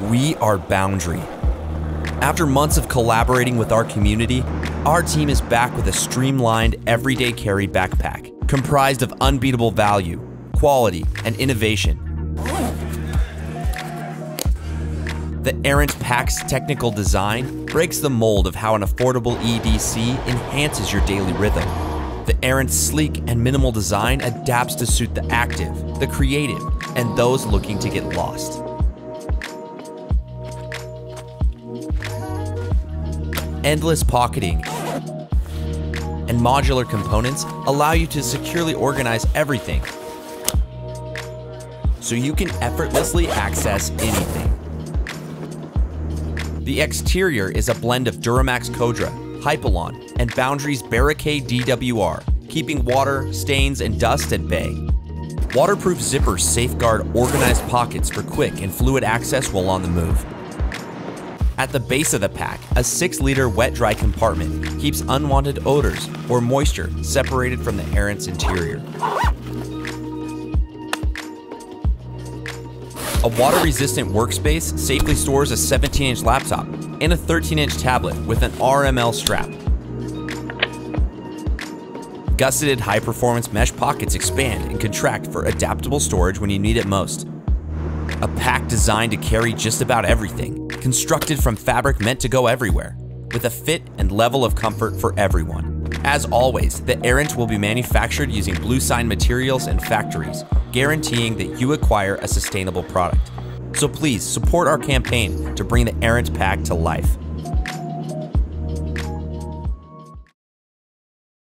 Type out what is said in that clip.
We are Boundary. After months of collaborating with our community, our team is back with a streamlined, everyday carry backpack comprised of unbeatable value, quality, and innovation. The Errant Pack's technical design breaks the mold of how an affordable EDC enhances your daily rhythm. The Errant's sleek and minimal design adapts to suit the active, the creative, and those looking to get lost. Endless pocketing and modular components allow you to securely organize everything so you can effortlessly access anything. The exterior is a blend of Duramax Cordura, Hypalon, and Boundary's Barricade DWR, keeping water, stains, and dust at bay. Waterproof zippers safeguard organized pockets for quick and fluid access while on the move. At the base of the pack, a 6 liter wet dry compartment keeps unwanted odors or moisture separated from the Errant's interior. A water resistant workspace safely stores a 17 inch laptop and a 13 inch tablet with an RML strap. Gusseted high performance mesh pockets expand and contract for adaptable storage when you need it most. A pack designed to carry just about everything, constructed from fabric meant to go everywhere, with a fit and level of comfort for everyone. As always, the Errant will be manufactured using bluesign materials and factories, guaranteeing that you acquire a sustainable product. So please support our campaign to bring the Errant Pack to life.